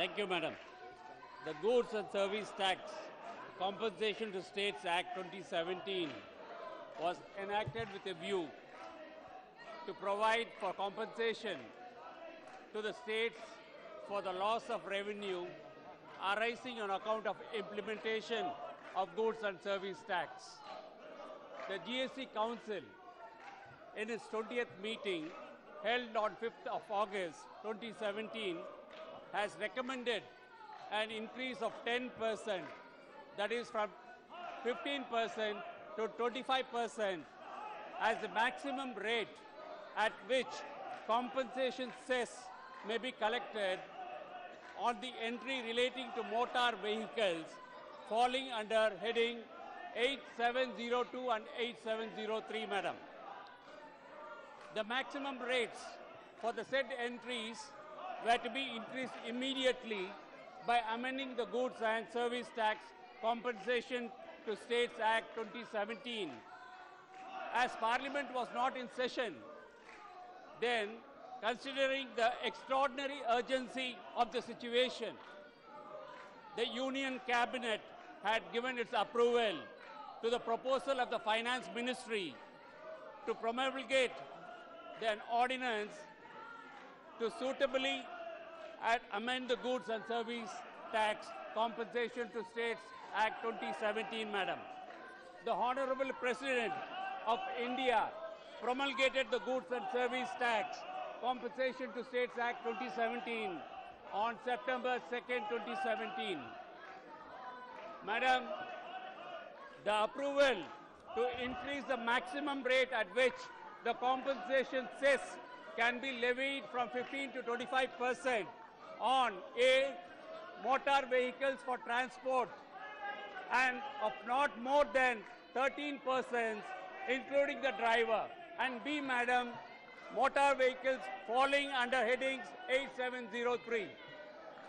Thank you, madam. The Goods and Service Tax Compensation to States Act 2017 was enacted with a view to provide for compensation to the states for the loss of revenue arising on account of implementation of goods and service tax. The GST Council, in its 20th meeting held on 5th of August 2017, has recommended an increase of 10%, that is from 15% to 25% as the maximum rate at which compensation cess may be collected on the entry relating to motor vehicles falling under heading 8702 and 8703, madam. The maximum rates for the said entries were to be increased immediately by amending the Goods and Service Tax Compensation to States Act 2017. As Parliament was not in session, then considering the extraordinary urgency of the situation, the Union Cabinet had given its approval to the proposal of the Finance Ministry to promulgate an ordinance to suitably amend the Goods and Service Tax Compensation to States Act 2017, madam. The Honorable President of India promulgated the Goods and Service Tax Compensation to States Act 2017 on September 2nd, 2017. Madam, the approval to increase the maximum rate at which the compensation cess can be levied from 15 to 25 percent on A. Motor vehicles for transport and of not more than 13 persons including the driver and B. Madam, motor vehicles falling under headings 8703.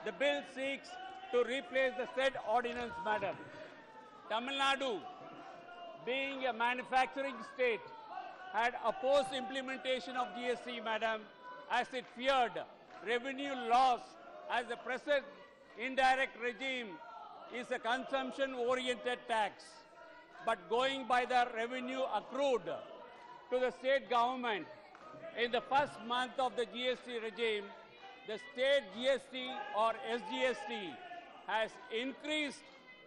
The bill seeks to replace the said ordinance, Madam. Tamil Nadu, being a manufacturing state, had opposed implementation of GST, Madam, as it feared revenue loss as the present indirect regime is a consumption-oriented tax. But going by the revenue accrued to the state government in the first month of the GST regime, the state GST or SGST has increased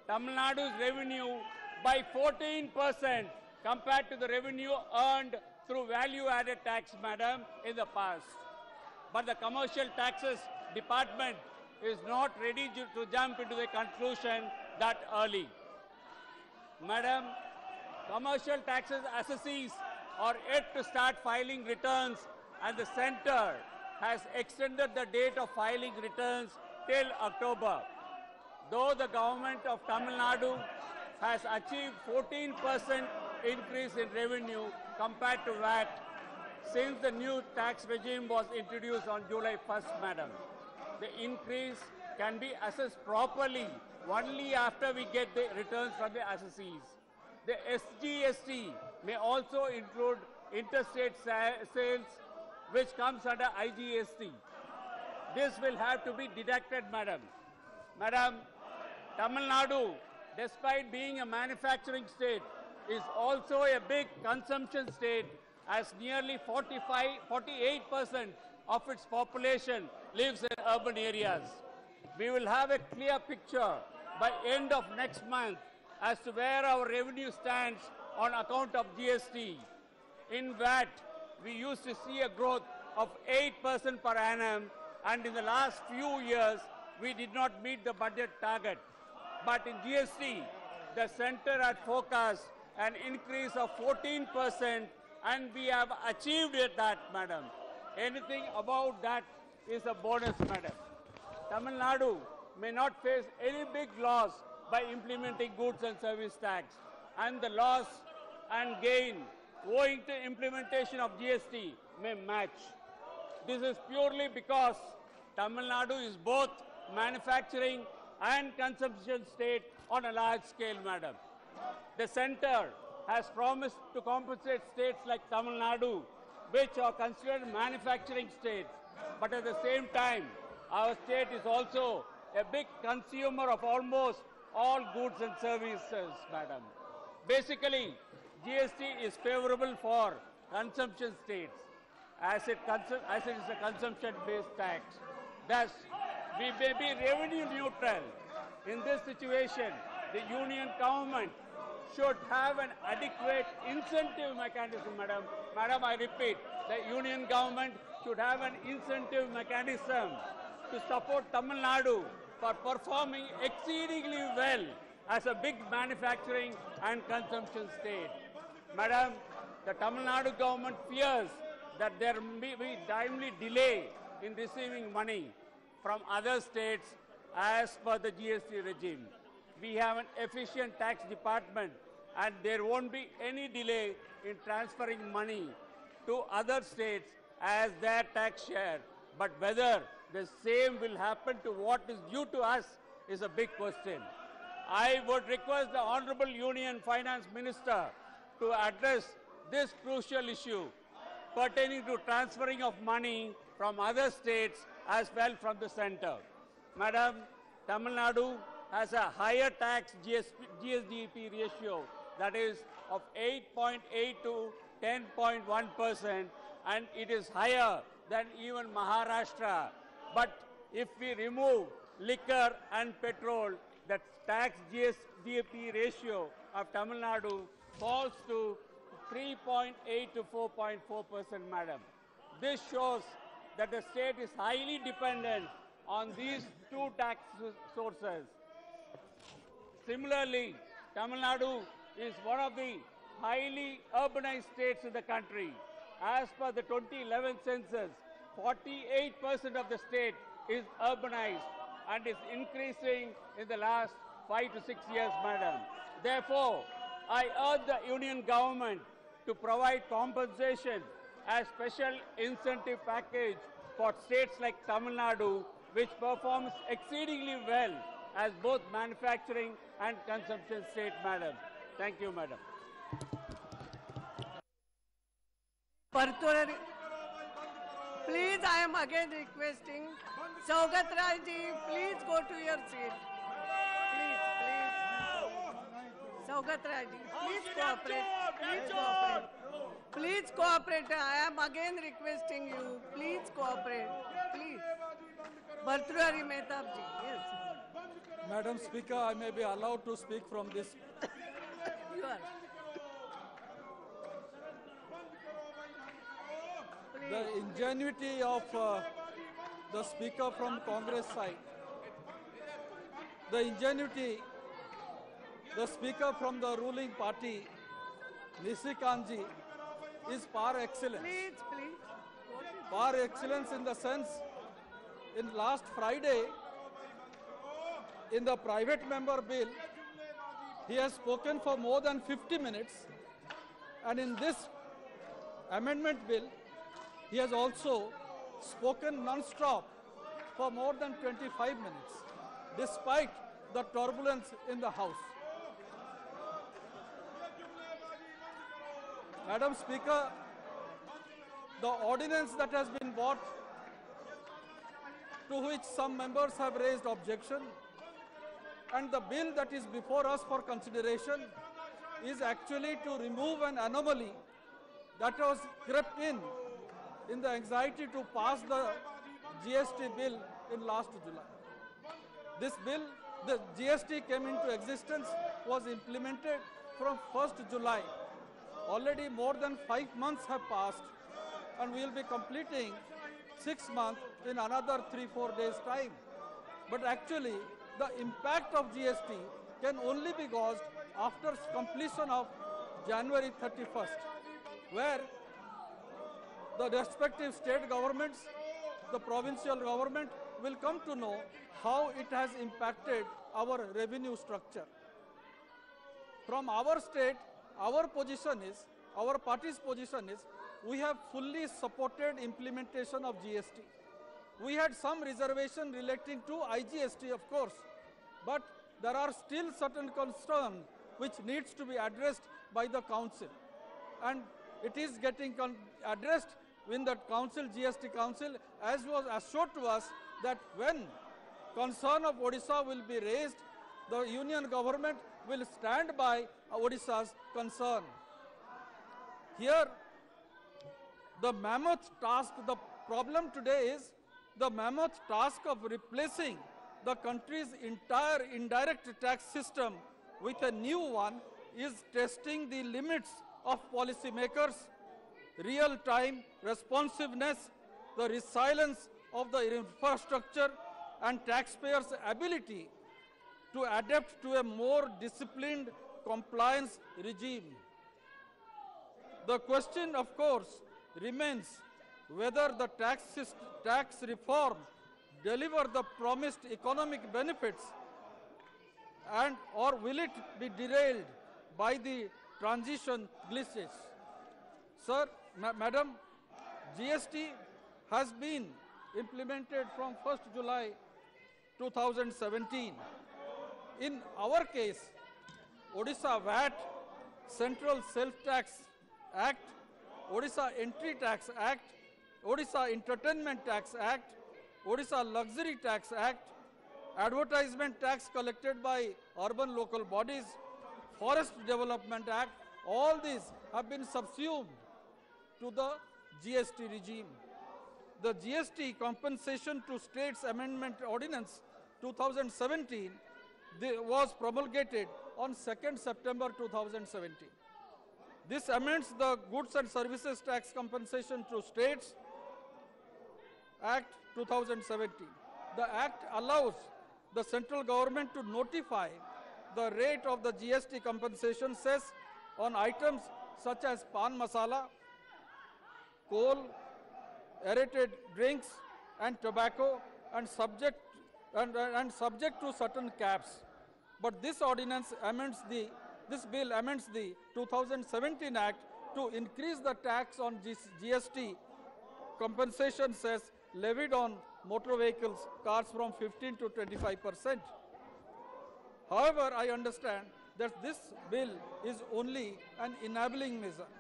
Tamil Nadu's revenue by 14% compared to the revenue earned through value added tax, madam, in the past. But the commercial taxes department is not ready to, to jump into the conclusion that early. Madam, commercial taxes assessees are yet to start filing returns and the center has extended the date of filing returns till October. Though the government of Tamil Nadu has achieved 14% increase in revenue compared to VAT since the new tax regime was introduced on July 1st, madam. The increase can be assessed properly only after we get the returns from the assessees. The SGST may also include interstate sales which comes under IGST. This will have to be deducted, madam. Madam, Tamil Nadu, despite being a manufacturing state, is also a big consumption state as nearly 45, 48% of its population lives in urban areas. We will have a clear picture by end of next month as to where our revenue stands on account of GST. In VAT, we used to see a growth of 8% per annum and in the last few years, we did not meet the budget target. But in GST, the center had forecast an increase of 14% and we have achieved it that, madam. Anything about that is a bonus, madam. Tamil Nadu may not face any big loss by implementing goods and service tax and the loss and gain owing to implementation of GST may match. This is purely because Tamil Nadu is both manufacturing and consumption state on a large scale, madam. The center has promised to compensate states like Tamil Nadu, which are considered manufacturing states. But at the same time, our state is also a big consumer of almost all goods and services, madam. Basically, GST is favorable for consumption states as it, as it is a consumption-based tax. Thus, we may be revenue neutral. In this situation, the union government should have an adequate incentive mechanism, madam. Madam, I repeat, the union government should have an incentive mechanism to support Tamil Nadu for performing exceedingly well as a big manufacturing and consumption state. Madam, the Tamil Nadu government fears that there may be timely delay in receiving money from other states as per the GST regime. We have an efficient tax department and there won't be any delay in transferring money to other states as their tax share. But whether the same will happen to what is due to us is a big question. I would request the Honorable Union Finance Minister to address this crucial issue pertaining to transferring of money from other states as well from the center. Madam, Tamil Nadu has a higher tax GSP, GSDP ratio that is of 8.8 to 10.1 percent and it is higher than even Maharashtra. But if we remove liquor and petrol, the tax GSDP ratio of Tamil Nadu falls to 3.8 to 4.4 percent, madam. This shows that the state is highly dependent on these two tax sources. Similarly, Tamil Nadu is one of the highly urbanized states in the country. As per the 2011 census, 48% of the state is urbanized and is increasing in the last five to six years, madam. Therefore, I urge the union government to provide compensation as special incentive package for states like Tamil Nadu, which performs exceedingly well as both manufacturing and consumption state, madam. Thank you, madam. Bhartrihari. Please, I am again requesting Saugat Rai ji, please go to your seat. Please, please. Saugat Rai please cooperate. Please cooperate. Please cooperate. I am again requesting you. Please cooperate. Please. Bhartrihari Mehtab ji, yes. Madam Speaker, I may be allowed to speak from this. The ingenuity of uh, the Speaker from Congress side, the ingenuity, the Speaker from the ruling party, Nishikant ji, is par excellence. Please, please. Par excellence in the sense, in last Friday, in the private member bill, he has spoken for more than 50 minutes, and in this amendment bill, he has also spoken non-stop for more than 25 minutes, despite the turbulence in the House. Madam Speaker, the ordinance that has been brought, to which some members have raised objection, and the bill that is before us for consideration is actually to remove an anomaly that was crept in in the anxiety to pass the GST bill in last July. This bill, the GST came into existence, was implemented from 1st July. Already more than five months have passed and we will be completing six months in another three, four days time. But actually, the impact of GST can only be gauged after completion of January 31st, where the respective state governments, the provincial government will come to know how it has impacted our revenue structure. From our state, our position is, our party's position is, we have fully supported implementation of GST. We had some reservation relating to IGST, of course, but there are still certain concerns which needs to be addressed by the council. And it is getting addressed in that council, GST council, as was assured to us that when concern of Odisha will be raised, the union government will stand by Odisha's concern. Here, the mammoth task, the problem today is the mammoth task of replacing the country's entire indirect tax system with a new one is testing the limits of policymakers, real-time responsiveness, the resilience of the infrastructure and taxpayers' ability to adapt to a more disciplined compliance regime. The question, of course, remains whether the tax, tax reform deliver the promised economic benefits and or will it be derailed by the transition glitches? Sir, ma- madam, GST has been implemented from 1st July 2017. In our case, Odisha VAT, Central Sales Tax Act, Odisha Entry Tax Act, Odisha Entertainment Tax Act, Odisha Luxury Tax Act, Advertisement Tax collected by urban local bodies, Forest Development Act, all these have been subsumed to the GST regime. The GST Compensation to States Amendment Ordinance 2017 was promulgated on 2nd September 2017. This amends the Goods and Services Tax Compensation to States Act 2017. The act allows the central government to notify the rate of the GST compensation cess on items such as pan masala, coal, aerated drinks and tobacco and subject and, and subject to certain caps. But this ordinance amends the this bill amends the 2017 Act to increase the tax on GST compensation cess levied on motor vehicles, cars from 15 to 25 percent. However, I understand that this bill is only an enabling measure.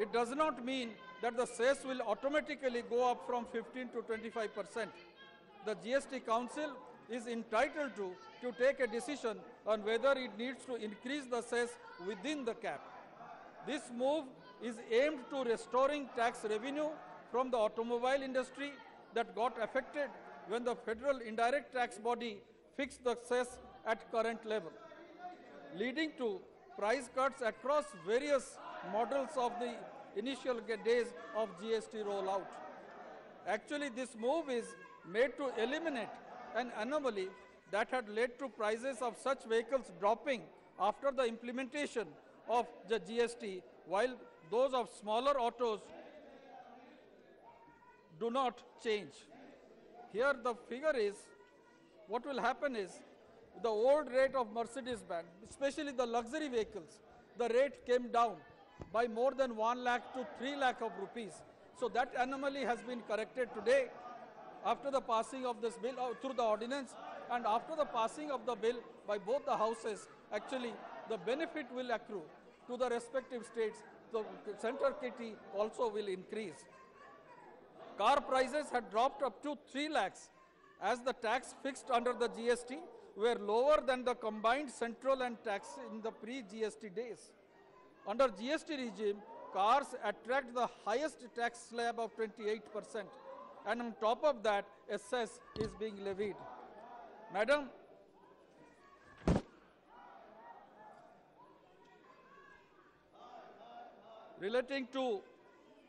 It does not mean that the cess will automatically go up from 15 to 25 percent. The GST Council is entitled to, to take a decision on whether it needs to increase the cess within the cap. This move is aimed to restoring tax revenue from the automobile industry that got affected when the federal indirect tax body fixed the cess at current level, leading to price cuts across various models of the initial days of GST rollout. Actually, this move is made to eliminate an anomaly that had led to prices of such vehicles dropping after the implementation of the GST, while those of smaller autos do not change. Here the figure is, what will happen is, the old rate of Mercedes-Benz, especially the luxury vehicles, the rate came down by more than 1 lakh to 3 lakh of rupees. So that anomaly has been corrected today after the passing of this bill uh, through the ordinance and after the passing of the bill by both the houses, actually the benefit will accrue to the respective states. The center kitty also will increase. Car prices had dropped up to 3 lakhs as the tax fixed under the GST were lower than the combined central and tax in the pre-GST days. Under GST regime, cars attract the highest tax slab of 28%, and on top of that, cess is being levied. Madam, relating to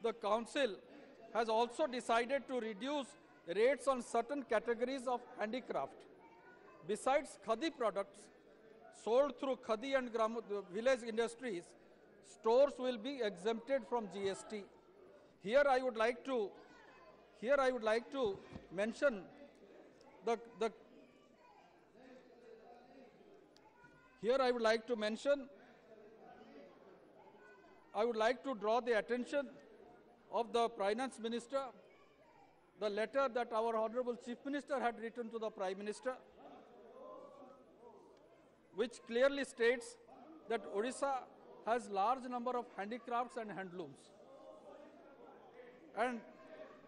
the council has also decided to reduce rates on certain categories of handicraft. Besides khadi products sold through khadi and gram- village industries, stores will be exempted from GST. Here I would like to, here I would like to mention the, the here I would like to mention I would like to draw the attention of the Finance Minister, the letter that our Honorable Chief Minister had written to the Prime Minister, which clearly states that Odisha has large number of handicrafts and handlooms. And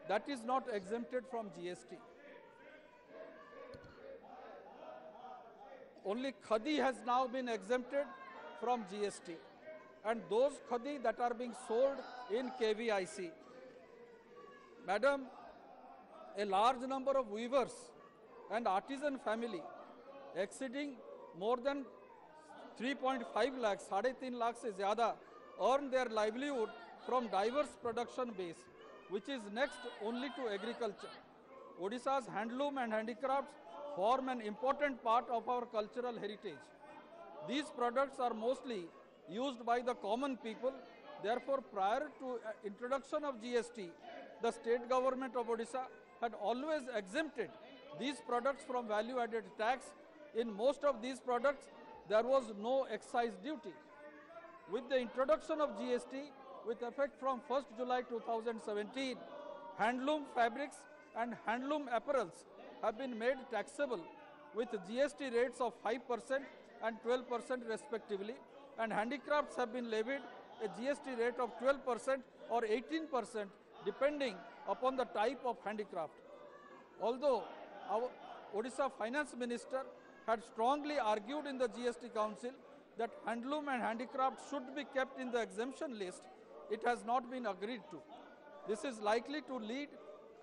that is not exempted from GST. only khadi has now been exempted from GST And those khadi that are being sold in KVIC. Madam, a large number of weavers and artisan family exceeding more than 3.5 lakhs, साढ़े तीन लाख से ज़्यादा earn their livelihood from diverse production base, which is next only to agriculture. Odisha's handloom and handicrafts form an important part of our cultural heritage. These products are mostly used by the common people. Therefore, prior to uh, introduction of GST, the state government of Odisha had always exempted these products from value-added tax. In most of these products, there was no excise duty. With the introduction of GST, with effect from 1st July 2017, handloom fabrics and handloom apparels have been made taxable with GST rates of 5% and 12% respectively, and handicrafts have been levied a GST rate of 12% or 18% depending upon the type of handicraft. Although our Odisha Finance Minister had strongly argued in the GST Council that handloom and handicraft should be kept in the exemption list, it has not been agreed to. This is likely to lead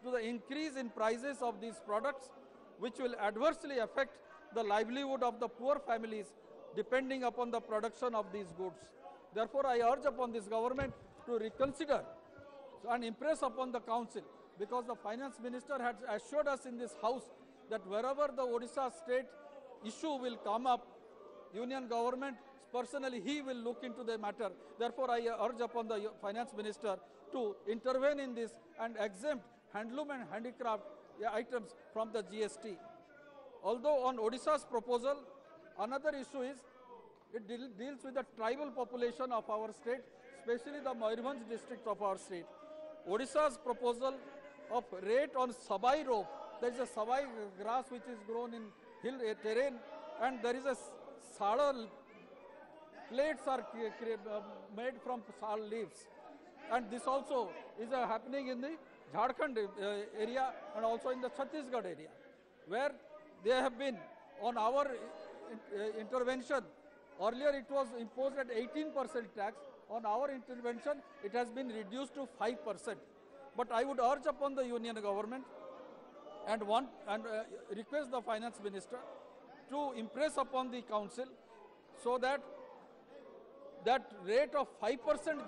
to the increase in prices of these products, which will adversely affect the livelihood of the poor families depending upon the production of these goods. Therefore, I urge upon this government to reconsider and impress upon the council because the finance minister had assured us in this house that wherever the Odisha state issue will come up, union government personally he will look into the matter. Therefore, I urge upon the finance minister to intervene in this and exempt handloom and handicraft items from the GST. Although on Odisha's proposal, another issue is it deal, deals with the tribal population of our state, especially the Mayurbhanj district of our state. Odisha's proposal of rate on sabai rope, there is a sabai grass which is grown in hill uh, terrain and there is a sada plates are uh, made from sal leaves. And this also is uh, happening in the Jharkhand uh, area and also in the Chhattisgarh area, where they have been on our intervention. Earlier it was imposed at 18% tax. On our intervention, it has been reduced to 5%. But I would urge upon the union government and want and uh, request the finance minister to impress upon the council so that that rate of 5%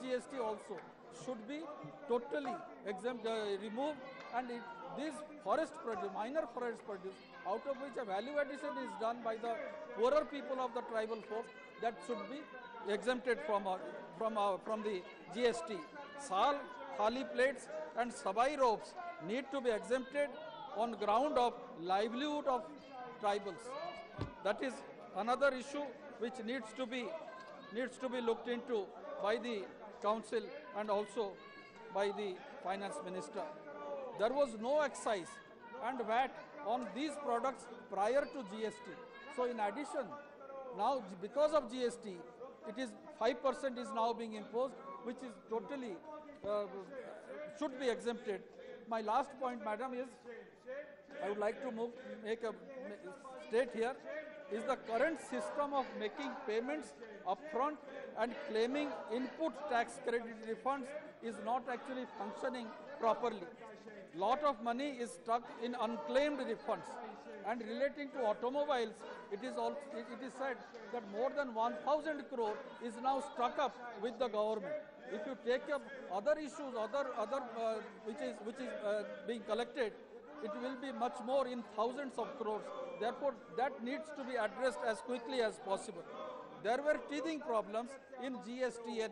GST also should be totally exempt, uh, removed and it, these forest produce, minor forest produce, out of which a value addition is done by the poorer people of the tribal folk, that should be exempted from, our, from, our, from the GST. Sal, thali plates and sabai ropes need to be exempted on ground of livelihood of tribals. That is another issue which needs to be needs to be looked into by the council and also by the finance minister. There was no excise and VAT on these products prior to GST. So in addition, now because of GST, it is 5% is now being imposed, which is totally uh, should be exempted. My last point, madam, is I would like to move, make a state here is the current system of making payments upfront and claiming input tax credit refunds is not actually functioning properly. Lot of money is stuck in unclaimed refunds. And relating to automobiles, it is it, it is said that more than 1,000 crore is now stuck up with the government. If you take up other issues, other other uh, which is which is uh, being collected, it will be much more in thousands of crores. Therefore, that needs to be addressed as quickly as possible. There were teething problems in GSTN,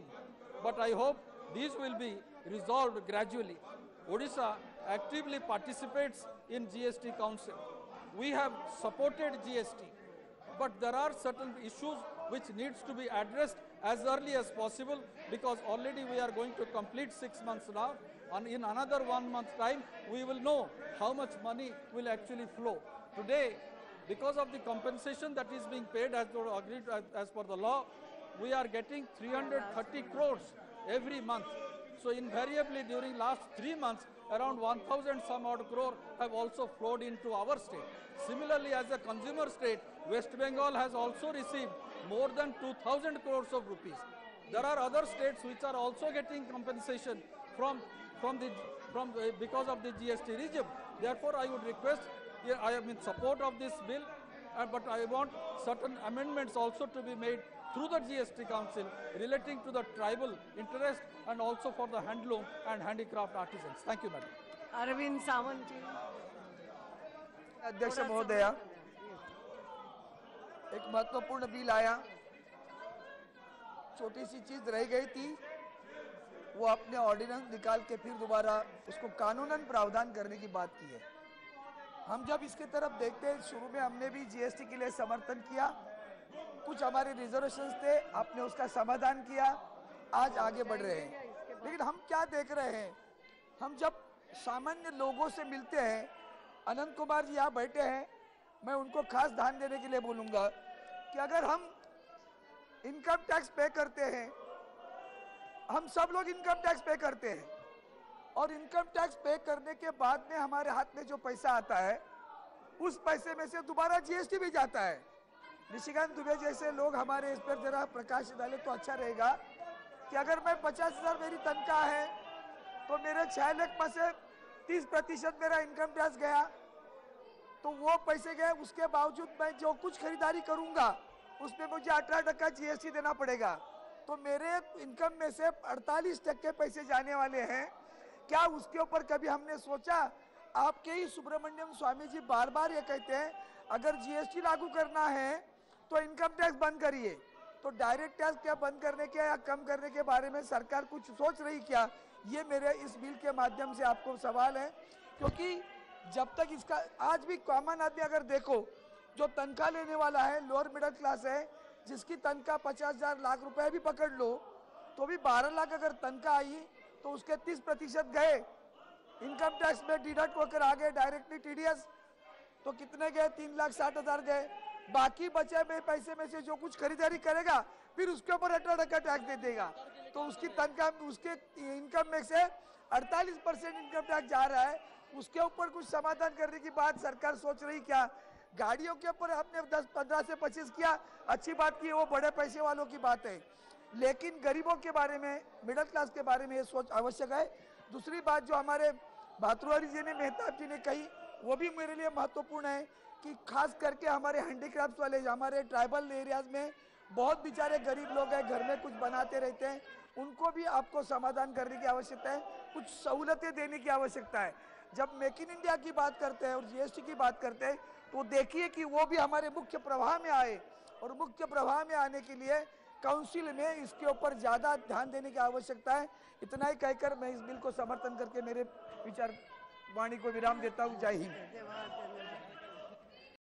but I hope these will be resolved gradually. Odisha actively participates in GST Council. We have supported GST, but there are certain issues which needs to be addressed as early as possible because already we are going to complete six months now and in another one month time we will know how much money will actually flow. Today, because of the compensation that is being paid as agreed as, per the law, we are getting 330 crores every month. So invariably during last three months, around 1,000 some odd crore have also flowed into our state. Similarly, as a consumer state, West Bengal has also received more than 2,000 crores of rupees. There are other states which are also getting compensation from from the from the, because of the GST regime. Therefore, I would request. Yeah, I am in support of this bill, uh, but I want certain amendments also to be made through the GST Council relating to the tribal interest and also for the handloom and handicraft artisans. Thank you, madam. Arvind Samant ji. अध्यक्ष महोदया एक महत्वपूर्ण bill आया छोटी सी चीज़ रह गई थी वो अपने ऑर्डिनेंस निकाल के फिर दोबारा उसको कानूनन प्रावधान करने की बात की है हम जब इसके तरफ़ देखते हैं, शुरू में हमने भी जीएसटी के लिए समर्थन किया। कुछ हमारे रिजर्वेशन थे, आपने उसका समाधान किया। आज आगे बढ़ रहे हैं। लेकिन हम क्या देख रहे हैं? हम जब सामान्य लोगों से मिलते हैं, अनंत कुमार जी यहाँ बैठे हैं, मैं उनको खास ध्यान देने के लिए बोलूँगा कि अगर हम इनकम टैक्स पे करते हैं, हम सब लोग इनकम टैक्स पे करते हैं। और इनकम टैक्स पे करने के बाद में हमारे हाथ में जो पैसा आता है, उस पैसे में से दोबारा जीएसटी भी जाता है। निशिकांत दुबे जैसे लोग हमारे इस पर जरा प्रकाश डाले तो अच्छा रहेगा कि अगर मैं पचास हज़ार मेरी तनख्वाह है तो मेरे छह लाख में से तीस प्रतिशत मेरा इनकम टैक्स गया। तो वो पैसे गए, उसके बावजूद मैं जो कुछ खरीदारी करूँगा, उसमें मुझे अठारह टक्का जीएसटी देना पड़ेगा। तो मेरे इनकम में से 48 टक्के पैसे जाने वाले हैं। क्या उसके ऊपर कभी हमने सोचा? आपके ही सुब्रमण्यम स्वामी जी बार बार ये कहते हैं, अगर जीएसटी लागू करना है तो इनकम टैक्स बंद करिए। तो डायरेक्ट टैक्स क्या बंद करने के या कम करने के बारे में सरकार कुछ सोच रही क्या? ये मेरे इस बिल के माध्यम से आपको सवाल है। क्योंकि जब तक इसका, आज भी कॉमन आदमी अगर देखो, जो तनख्वाह लेने वाला है लोअर मिडिल क्लास है, जिसकी तनख्वाह पचास हज़ार लाख रुपए भी पकड़ लो तो भी बारह लाख अगर तनख्वाह आई तो उसके तीस प्रतिशत गए। इनकम टैक्स में डिडक्ट होकर आ गए डायरेक्टली टीडीएस तो कितने गए? तीन लाख साठ हज़ार गए। बाकी बचे हुए पैसे में से जो कुछ खरीदारी करेगा, फिर उसके ऊपर अठारह टक्का टैक्स दे देगा। तो उसकी तनख्वाह, उसके इनकम में से 48 परसेंट इनकम टैक्स जा रहा है। उसके ऊपर कुछ समाधान करने की बात सरकार सोच रही क्या? गाड़ियों के ऊपर आपने 10 15 से 25 किया। अच्छी बात की, वो बड़े पैसे वालों की बात है। लेकिन गरीबों के बारे में मिडिल क्लास के बारे में ये सोच आवश्यक है। दूसरी बात जो हमारे भातुआरी जी ने, मेहताब जी ने कही, वो भी मेरे लिए महत्वपूर्ण है कि खास करके हमारे हैंडीक्राफ्ट वाले, हमारे ट्राइबल एरियाज़ में बहुत बेचारे गरीब लोग हैं, घर में कुछ बनाते रहते हैं, उनको भी आपको समाधान करने की आवश्यकता है, कुछ सहूलतें देने की आवश्यकता है। जब मेक इन इंडिया की बात करते हैं और जीएसटी की बात करते हैं तो देखिए कि वो भी हमारे मुख्य प्रवाह में आए और मुख्य प्रवाह में आने के लिए काउंसिल में इसके ऊपर ज़्यादा ध्यान देने की आवश्यकता है। इतना ही कहकर मैं इस बिल को समर्थन करके मेरे विचार वाणी को विराम देता हूँ। जय हिंद।